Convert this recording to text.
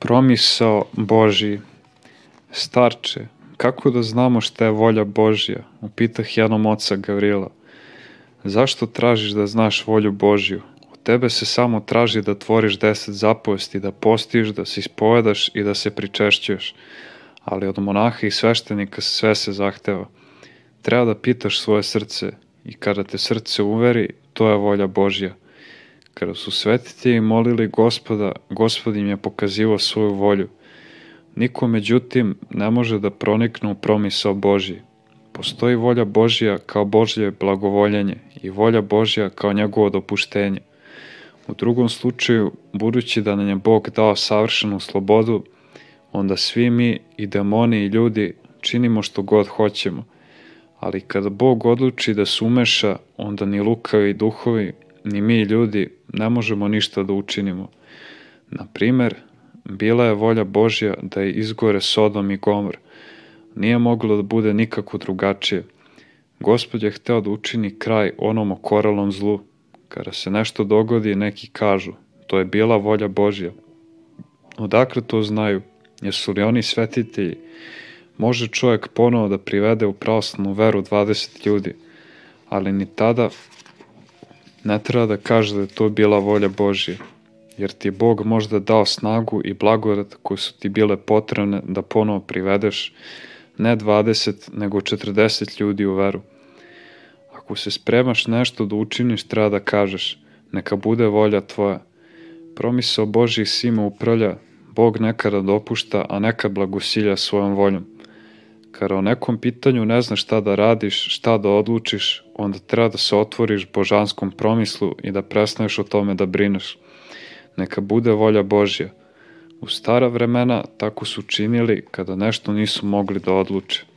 Promisao Božiji Starče, kako da znamo šta je volja Božja? Upitah jednom oca Gavrila. Zašto tražiš da znaš volju Božju? Od tebe se samo traži da tvoriš deset zapovesti, da postiš, da se ispovedaš i da se pričešćuješ. Ali od monaha i sveštenika sve se zahteva. Treba da pitaš svoje srce i kada te srce uveri, to je volja Božja. Kada su svetitelji molili gospoda, gospod im je pokazivao svoju volju. Niko međutim ne može da pronikne u promisao Božji. Postoji volja Božja kao Božje blagovoljenje i volja Božja kao njegovo dopuštenje. U drugom slučaju, budući da nam je Bog dao savršenu slobodu, onda svi mi i demoni i ljudi činimo što god hoćemo. Ali kada Bog odluči da se umeša, onda ni lukavi duhovi, ni mi ljudi ne možemo ništa da učinimo. Na primer, bila je volja Božja da je izgore Sodom i Gomor. Nije moglo da bude nikako drugačije. Gospod je hteo da učini kraj onom okoralom zlu. Kada se nešto dogodi, neki kažu, to je bila volja Božja. Odakle to znaju? Jesu li oni svetitelji? Može čovjek ponovo da privede u pravoslavnu veru 20 ljudi, ali ni tada ne treba da kaže da je to bila volja Božja, jer ti je Bog možda dao snagu i blagodat koje su ti bile potrebne da ponovo privedeš ne 20, nego 40 ljudi u veru. Ako se spremaš nešto da učiniš, treba da kažeš, neka bude volja tvoja. Promisao Božih svima upravlja, Bog nekada dopušta, a nekad blagosilja svojom voljom. Kada o nekom pitanju ne znaš šta da radiš, šta da odlučiš, onda treba da se otvoriš božanskom promislu i da prestaneš o tome da brineš. Neka bude volja Božja. U stara vremena tako su činili kada nešto nisu mogli da odluče.